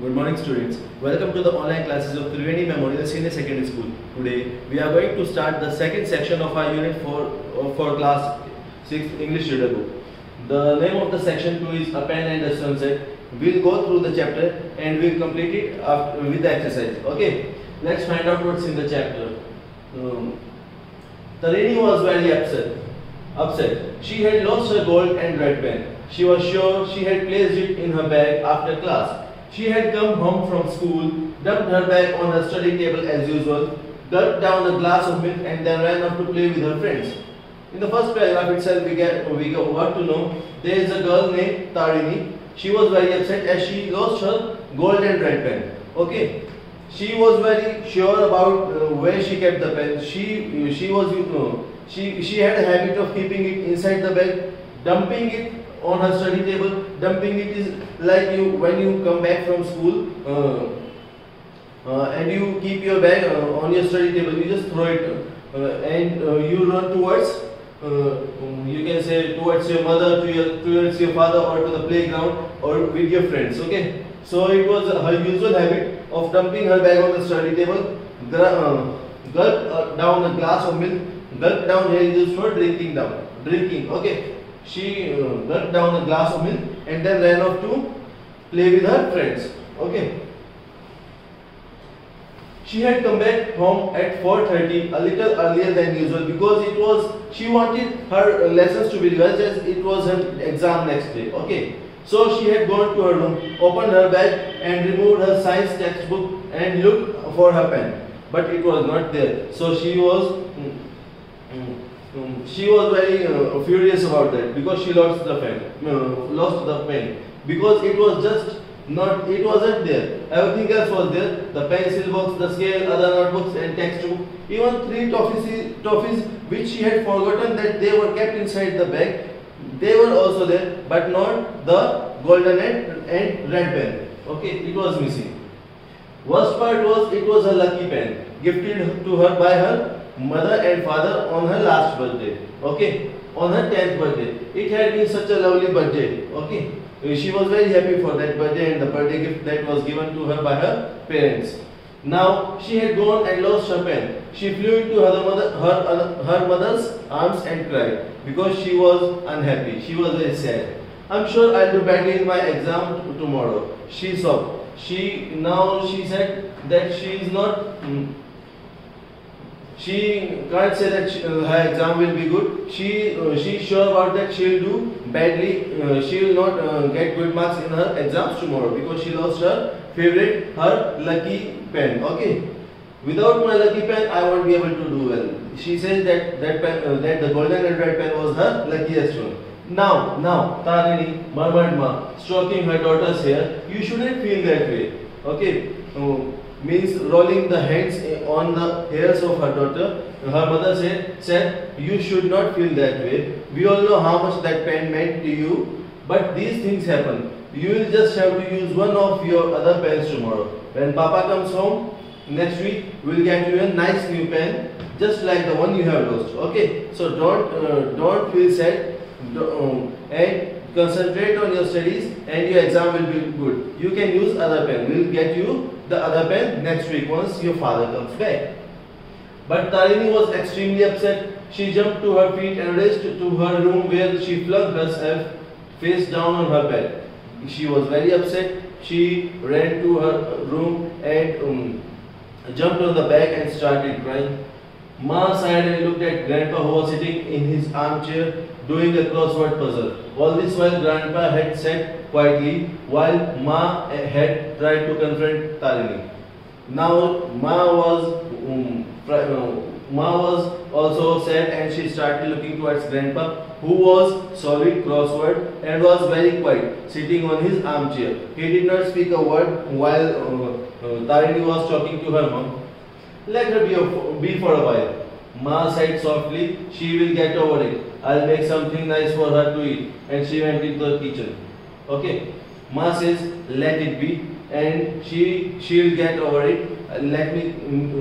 Good morning students. Welcome to the online classes of Triveni Memorial Senior Secondary School. Today we are going to start the second section of our unit for, uh, for class 6 English reader book. The name of the section 2 is A Pen and a Sunset. We'll go through the chapter and we'll complete it after, with the exercise. Okay, let's find out what's in the chapter. Um, Tarini was very upset. Upset. She had lost her gold and red pen. She was sure she had placed it in her bag after class. She had come home from school, dumped her bag on her study table as usual, gulped down a glass of milk and then ran off to play with her friends. In the first paragraph itself, we get we got to know there is a girl named Tarini. She was very upset as she lost her gold and red pen. Okay, she was very sure about uh, where she kept the pen. She she was you know she she had a habit of keeping it inside the bag, dumping it on her study table. Dumping it is like you when you come back from school. Uh, uh, and you keep your bag uh, on your study table, you just throw it uh, and uh, you run towards, uh, um, you can say towards your mother, to your, towards your father or to the playground or with your friends, okay. So it was her usual habit of dumping her bag on the study table, gulp down a glass of milk, gulp down here is used for drinking down, drinking, okay. She uh, down a glass of milk and then ran off to play with her friends, okay. She had come back home at 4.30, a little earlier than usual because it was, she wanted her lessons to be revised as it was her exam next day. Okay. So she had gone to her room, opened her bag and removed her science textbook and looked for her pen. But it was not there. So she was, mm, mm, mm, she was very uh, furious about that because she lost the pen, uh, lost the pen. Because it was just not it wasn't there. Everything else was there. The pencil box the scale other notebooks and textbook even three toffees toffees which she had forgotten that they were kept inside the bag. They were also there but not the golden and, and red pen. Okay it was missing. Worst part was it was a lucky pen gifted to her by her mother and father on her last birthday okay on her 10th birthday it had been such a lovely birthday okay she was very happy for that birthday and the birthday gift that was given to her by her parents. Now she had gone and lost her pen. She flew into her, mother, her, her mother's arms and cried because she was unhappy. She was very sad. I'm sure I'll do badly in my exam tomorrow. She sobbed. She now she said that she is not. Mm, she can't say that she, uh, her exam will be good. She uh, she's sure about that she'll do badly. Uh, she will not uh, get good marks in her exams tomorrow because she lost her favorite, her lucky pen. Okay, without my lucky pen, I won't be able to do well. She says that that pen, uh, that the golden and red pen was her luckiest one. Now, now, Tarini murmured Ma, stroking her daughter's hair. You shouldn't feel that way. Okay. Means rolling the hands on the hairs of her daughter. Her mother said, said, you should not feel that way. We all know how much that pen meant to you, but these things happen. You will just have to use one of your other pens tomorrow. When Papa comes home next week, we'll get you a nice new pen, just like the one you have lost. Okay, so don't uh, don't feel sad, um, and concentrate on your studies, and your exam will be good. You can use other pen. We'll get you the other pen next week once your father comes back. But Tarini was extremely upset. She jumped to her feet and raced to her room where she flung herself face down on her bed. She was very upset. She ran to her room and um, jumped on the bed and started crying. Ma sighed and looked at Grandpa who was sitting in his armchair doing a crossword puzzle. All this while Grandpa had sat quietly while Ma had tried to confront Tarini. Now Ma was um, Ma was also sad and she started looking towards Grandpa who was solving crossword and was very quiet sitting on his armchair. He did not speak a word while uh, uh, Tarini was talking to her mom. Let her be, be for a while. Ma said softly, she will get over it. I'll make something nice for her to eat. And she went into the kitchen. Okay. Ma says, let it be. And she she'll get over it. let me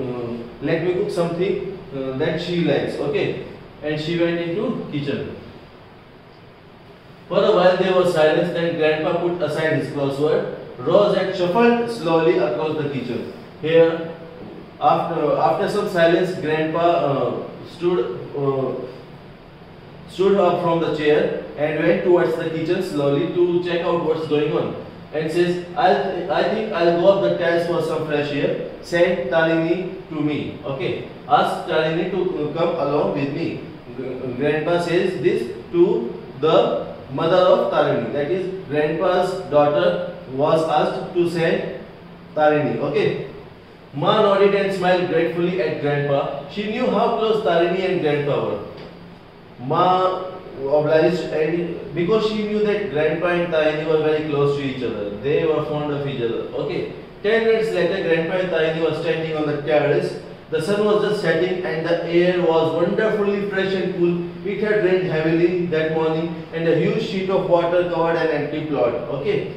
uh, let me cook something uh, that she likes. Okay. And she went into kitchen. For a while there was silence. Then Grandpa put aside his crossword rose and shuffled slowly across the kitchen. Here, after, after some silence, Grandpa uh, stood, uh, stood up from the chair and went towards the kitchen slowly to check out what's going on. And says, I'll, I think I'll go up the stairs for some fresh air. Send Tarini to me. Okay. Ask Tarini to come along with me. Grandpa says this to the mother of Tarini. That is, Grandpa's daughter was asked to send Tarini. Okay. Ma nodded and smiled gratefully at Grandpa. She knew how close Tarini and Grandpa were. Ma obliged and because she knew that Grandpa and Tarini were very close to each other. They were fond of each other. Okay. Ten minutes later, Grandpa and Tarini were standing on the terrace. The sun was just setting and the air was wonderfully fresh and cool. It had rained heavily that morning and a huge sheet of water covered an empty plot. Okay.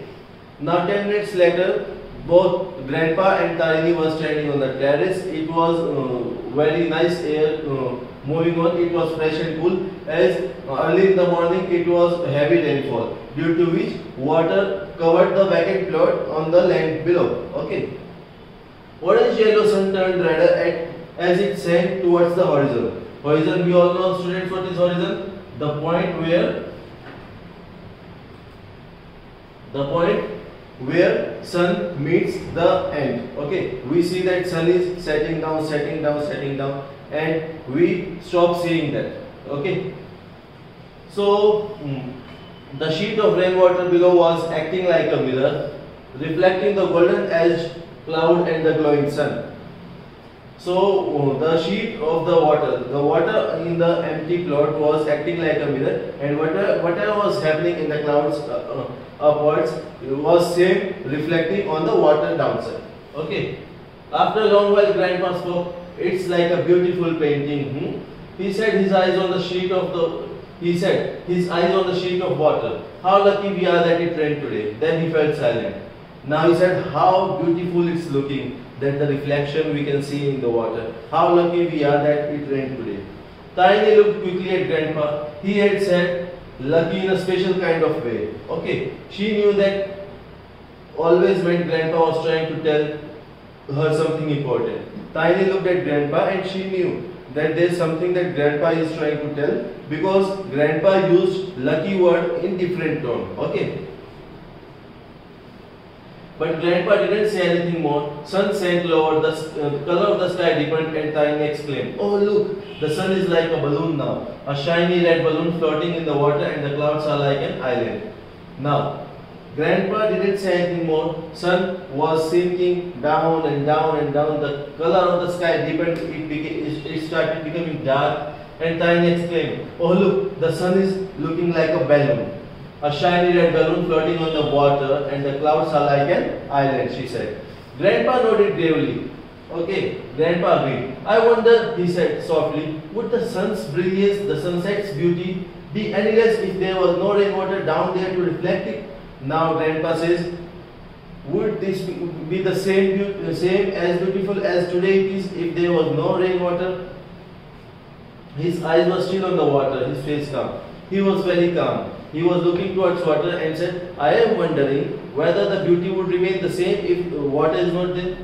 Now ten minutes later, both Grandpa and Tarini were standing on the terrace. It was uh, very nice air uh, moving on. It was fresh and cool. As early in the morning, it was heavy rainfall, due to which water covered the vacant plot on the land below. Okay. Orange yellow sun turned redder at, as it sank towards the horizon. Horizon, we all know, students, what is horizon? The point where the point where sun meets the end. Okay we see that sun is setting down setting down setting down and we stop seeing that. Okay. So mm, the sheet of rainwater below was acting like a mirror reflecting the golden edged cloud and the glowing sun so uh, the sheet of the water, the water in the empty plot was acting like a mirror, and whatever, whatever was happening in the clouds uh, uh, upwards was same reflecting on the water downside. Okay. After a long while, Grandpa spoke. It's like a beautiful painting. Hmm? He said his eyes on the sheet of the. He said his eyes on the sheet of water. How lucky we are that it rained today. Then he felt silent. Now he said how beautiful it's looking that the reflection we can see in the water. How lucky we are that it rained today. Tarini looked quickly at Grandpa. He had said lucky in a special kind of way. Okay, she knew that always when Grandpa was trying to tell her something important. Tarini looked at Grandpa and she knew that there is something that Grandpa is trying to tell because Grandpa used lucky word in different tone. Okay. But Grandpa didn't say anything more. Sun sank lower, the, uh, color of the sky deepened, and Tarini exclaimed, Oh look, the sun is like a balloon now. A shiny red balloon floating in the water, and the clouds are like an island. Now, Grandpa didn't say anything more. Sun was sinking down and down and down. The color of the sky deepened. It, became, it started becoming dark. And Tarini exclaimed, Oh look, the sun is looking like a balloon. A shiny red balloon floating on the water and the clouds are like an island, she said. Grandpa nodded gravely. Okay, Grandpa agreed. I wonder, he said softly, would the sun's brilliance, the sunset's beauty, be any less if there was no rainwater down there to reflect it? Now Grandpa says, would this be the same, same as beautiful as today it is if there was no rainwater? His eyes were still on the water, his face calm. He was very calm. He was looking towards water and said, I am wondering whether the beauty would remain the same if water is not there.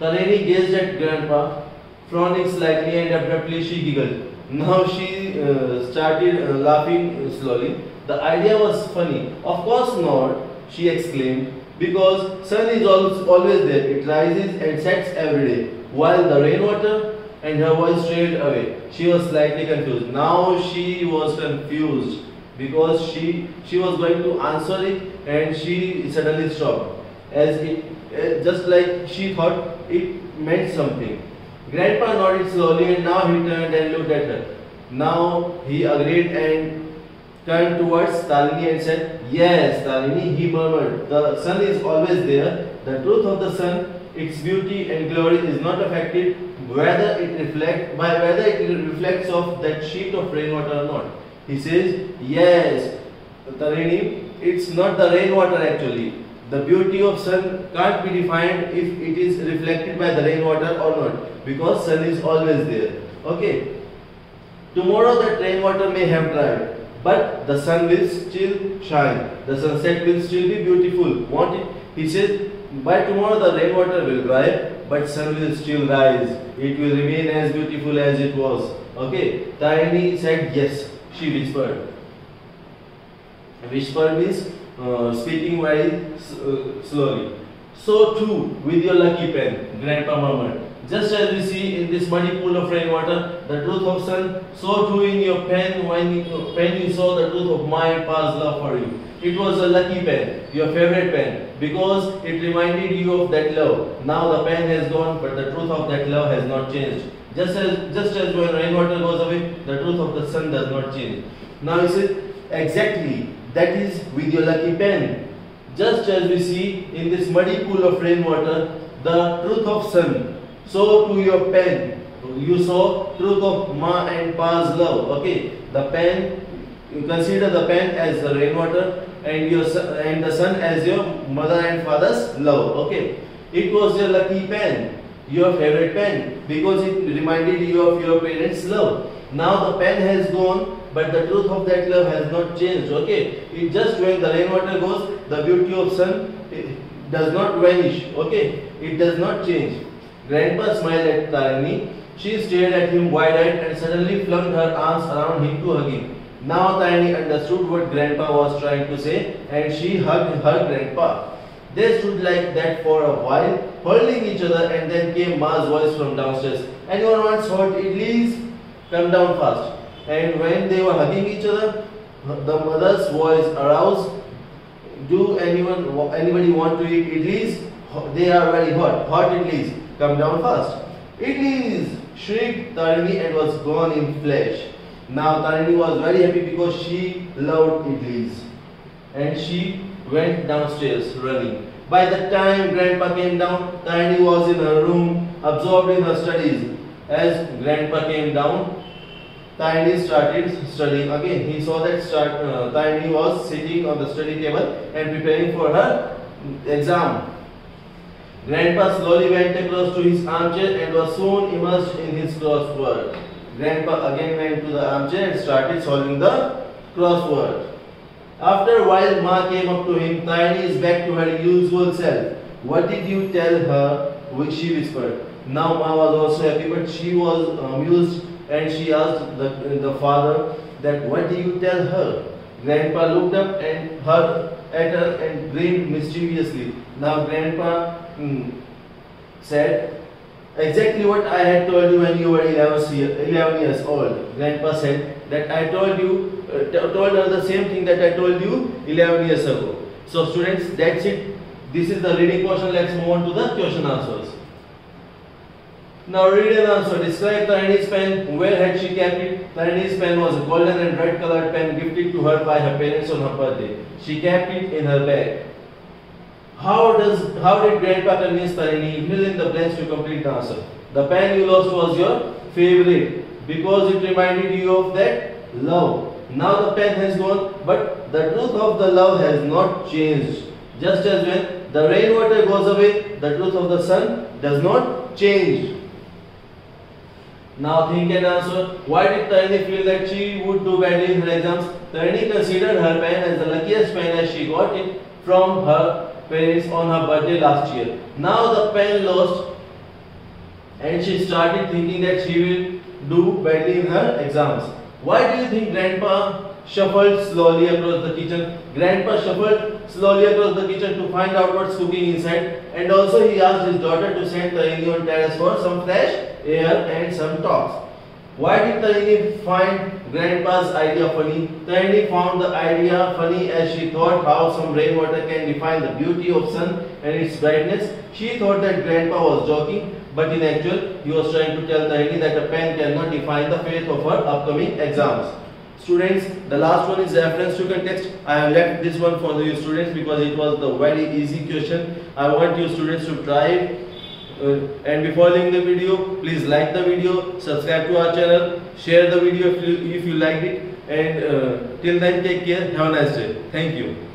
Tarini gazed at Grandpa, frowning slightly and abruptly she giggled. Now she uh, started uh, laughing slowly. The idea was funny. Of course not, she exclaimed, because sun is always there. It rises and sets every day, while the rainwater and her voice trailed away. She was slightly confused. Now she was confused because she she was going to answer it and she suddenly stopped as it uh, just like she thought it meant something. Grandpa nodded slowly and now he turned and looked at her. Now he agreed and turned towards Tarini and said, Yes, Tarini, he murmured, the sun is always there. The truth of the sun, its beauty and glory is not affected whether it reflect by whether it reflects off that sheet of rainwater or not. He says, Yes, Tarini, it's not the rainwater actually. The beauty of sun can't be defined if it is reflected by the rainwater or not because sun is always there. Okay. Tomorrow that rainwater may have dried, but the sun will still shine. The sunset will still be beautiful, won't it? He says by tomorrow the rainwater will dry, but sun will still rise. It will remain as beautiful as it was. Okay, Tiny said yes. She whispered. Whisper means uh, speaking very uh, slowly. So too with your lucky pen, Grandpa murmured. Just as we see in this muddy pool of rainwater the truth of sun, so too in your pen when you, pen you saw the truth of my past love for you. It was a lucky pen, your favorite pen, because it reminded you of that love. Now the pen has gone, but the truth of that love has not changed. Just as just as when rainwater goes away, the truth of the sun does not change. Now he said, exactly, that is with your lucky pen. Just as we see in this muddy pool of rainwater, the truth of sun so to your pen, you saw truth of ma and pa's love. Okay, the pen, you consider the pen as the rainwater and your and the son as your mother and father's love. Okay, it was your lucky pen, your favorite pen, because it reminded you of your parents' love. Now the pen has gone, but the truth of that love has not changed. Okay, it just when the rainwater goes, the beauty of sun does not vanish. Okay, it does not change. Grandpa smiled at Tarini. She stared at him wide-eyed and suddenly flung her arms around him to hug him. Now Tarini understood what Grandpa was trying to say and she hugged her Grandpa. They stood like that for a while, holding each other and then came Ma's voice from downstairs. Anyone wants hot idlis? Come down fast. And when they were hugging each other, the mother's voice aroused. Do anyone, anybody want to eat idlis? They are very hot. Hot idlis. Come down fast. Idlis! shrieked Tarini and was gone in flesh. Now Tarini was very happy because she loved idlis. And she went downstairs running. By the time Grandpa came down, Tarini was in her room, absorbed in her studies. As Grandpa came down, Tarini started studying again. He saw that start, uh, was sitting on the study table and preparing for her exam. Grandpa slowly went across to his armchair and was soon immersed in his crossword. Grandpa again went to the armchair and started solving the crossword. After a while, Ma came up to him. Tiny is back to her usual self. What did you tell her? She whispered. Now Ma was also happy, but she was amused and she asked the, the father that what did you tell her? Grandpa looked up and her at her and grinned mischievously. Now Grandpa mm, said, exactly what I had told you when you were 11, 11 years old. Grandpa said that I told you, uh, told her the same thing that I told you 11 years ago. So students, that's it. This is the reading portion. Let's move on to the question answers. Now read and answer. Describe Tarini's pen. Where had she kept it? Tarini's pen was a golden and red colored pen gifted to her by her parents on her birthday. She kept it in her bag. How does how did Grandpa convince Tarini? Fill in the blanks to complete the answer. The pen you lost was your favorite because it reminded you of that love. Now the pen has gone, but the truth of the love has not changed. Just as when the rainwater goes away, the truth of the sun does not change. Now think and answer. Why did Tarini feel that she would do badly in her exams? Tarini considered her pen as the luckiest pen as she got it from her parents on her birthday last year. Now the pen lost and she started thinking that she will do badly in her exams. Why do you think Grandpa shuffled slowly across the kitchen? Grandpa shuffled slowly across the kitchen to find out what's cooking inside and also he asked his daughter to send the on terrace for some fresh air and some talks. Why did Tarini find Grandpa's idea funny? Tarini found the idea funny as she thought how some rainwater can define the beauty of sun and its brightness. She thought that Grandpa was joking, but in actual, he was trying to tell Tarini that a pen cannot define the fate of her upcoming exams. Students, the last one is reference to context. I have left this one for you students because it was the very easy question. I want you students to try it uh, and before leaving the video, please like the video, subscribe to our channel, share the video if you, if you liked it and uh, till then take care, have a nice day. Thank you.